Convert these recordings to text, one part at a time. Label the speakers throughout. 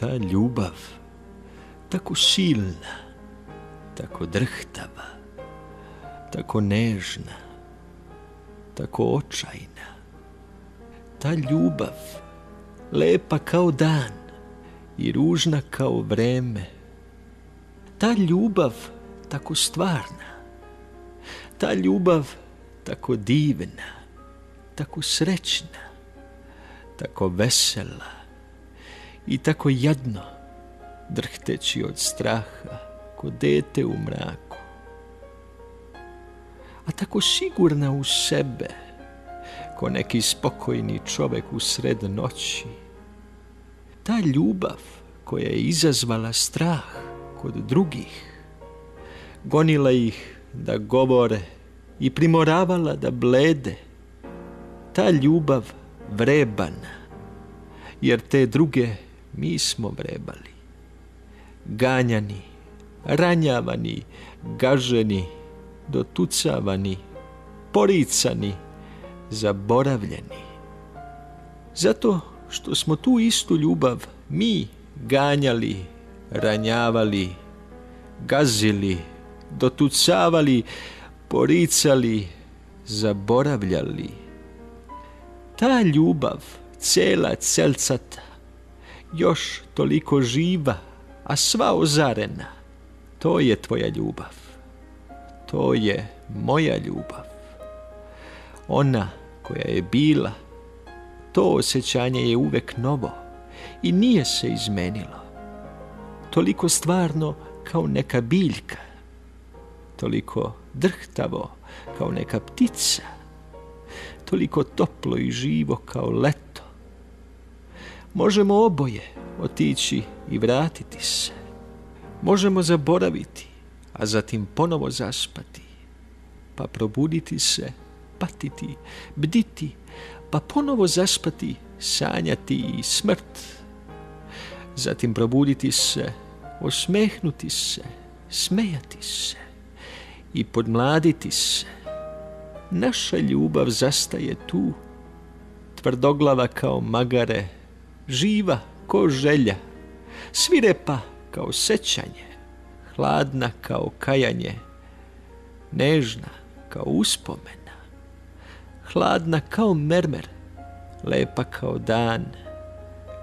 Speaker 1: Ta ljubav, tako silna, tako drhtava, tako nežna, tako očajna. Ta ljubav, lepa kao dan i ružna kao vreme. Ta ljubav, tako stvarna. Ta ljubav, tako divna, tako srećna, tako vesela i tako jadno, drhteći od straha, ko dete u mraku. A tako sigurna u sebe, ko neki spokojni čovek u sred noći. Ta ljubav koja je izazvala strah kod drugih, gonila ih da govore i primoravala da blede. Ta ljubav vrebana, jer te druge mi smo vrebali. Ganjani, ranjavani, gaženi, dotucavani, poricani, zaboravljeni. Zato što smo tu istu ljubav mi ganjali, ranjavali, gazili, dotucavali, poricali, zaboravljali. Ta ljubav, cela celcata, još toliko živa, a sva ozarena, to je tvoja ljubav. To je moja ljubav. Ona koja je bila, to osjećanje je uvek novo i nije se izmenilo. Toliko stvarno kao neka biljka, toliko drhtavo kao neka ptica, toliko toplo i živo kao leto. Možemo oboje otići i vratiti se. Možemo zaboraviti, a zatim ponovo zaspati, pa probuditi se, patiti, bditi, pa ponovo zaspati, sanjati i smrt. Zatim probuditi se, osmehnuti se, smejati se i podmladiti se. Naša ljubav zastaje tu, tvrdoglava kao magare, živa ko želja, svirepa kao sećanje, hladna kao kajanje, nežna kao uspomena, hladna kao mermer, lepa kao dan,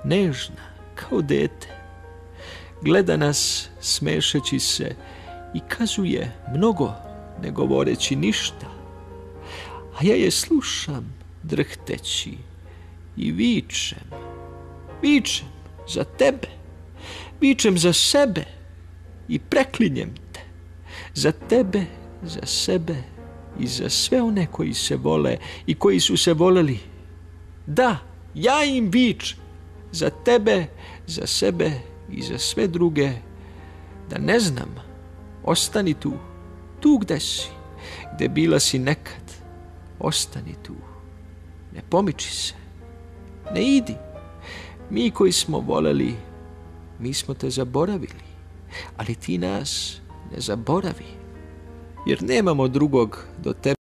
Speaker 1: nežna kao dete. Gleda nas smešeći se i kazuje mnogo, ne govoreći ništa. A ja je slušam drhteći i vičem, vičem za tebe, vičem za sebe i preklinjem te. Za tebe, za sebe i za sve one koji se vole i koji su se voleli. Da, ja im vičem za tebe, za sebe i za sve druge, da ne znam, ostani tu, tu gde si, gde bila si nekad, ostani tu, ne pomiči se, ne idi, mi koji smo voleli, mi smo te zaboravili, ali ti nas ne zaboravi, jer nemamo drugog do tebe.